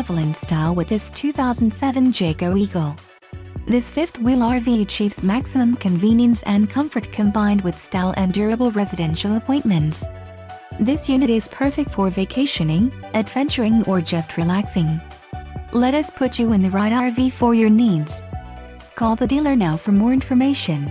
travel in style with this 2007 Jayco Eagle. This fifth-wheel RV achieves maximum convenience and comfort combined with style and durable residential appointments. This unit is perfect for vacationing, adventuring or just relaxing. Let us put you in the right RV for your needs. Call the dealer now for more information.